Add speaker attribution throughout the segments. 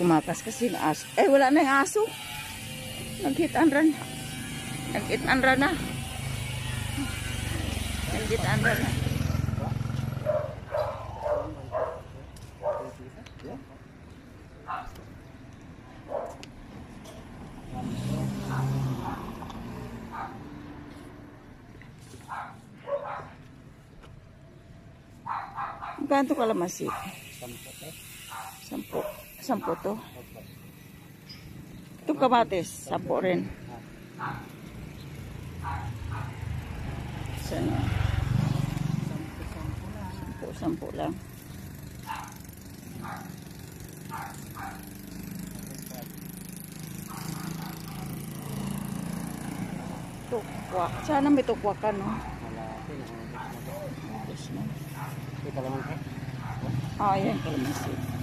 Speaker 1: Tumakas kasi ng aso. Eh, wala na yung aso. Nag-hit and run. Nag-hit and run na. Nag-hit and run na. Ganto kalamansi?
Speaker 2: Sampo eh.
Speaker 1: Sampo. Sampo to. Itong kamatis, sampo rin. Sana. Sampo, sampo lang. Tukwa. Sana may tukwa ka, no?
Speaker 2: Malaki na.
Speaker 1: Tapos na.
Speaker 2: Naman eh.
Speaker 1: Ah, yan kalamansi.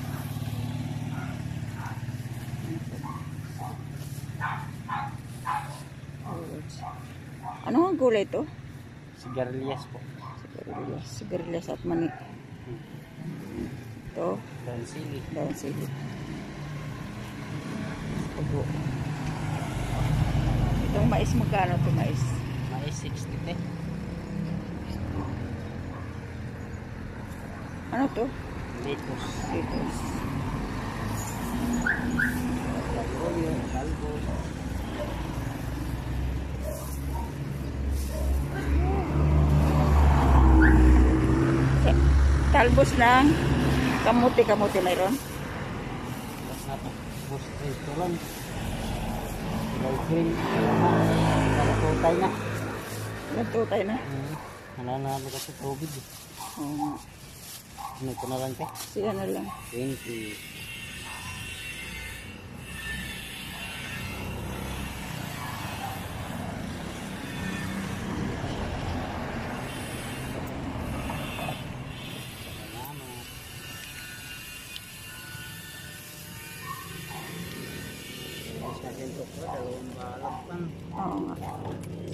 Speaker 1: Ano ang gulay to?
Speaker 2: Sigarilyas po.
Speaker 1: Sigarilyas, sigarilyas at mani. Ito,
Speaker 2: Dan sili.
Speaker 1: daon sili. Ubo. Itong mais magkano to mais?
Speaker 2: Mais 60 eh.
Speaker 1: Ano to?
Speaker 2: Litos.
Speaker 1: Dito. Talbos ng kamuti-kamuti mayroon.
Speaker 2: Tapos na po. Bus restaurant. Kulay green. Kalapotay na.
Speaker 1: Nagtutay na.
Speaker 2: Hmm. Nananalo kasi tubig eh.
Speaker 1: Oo.
Speaker 2: Ano ito na lang te?
Speaker 1: Sila na lang.
Speaker 2: 20. liên tục với đường và lâm
Speaker 1: tăng ờ.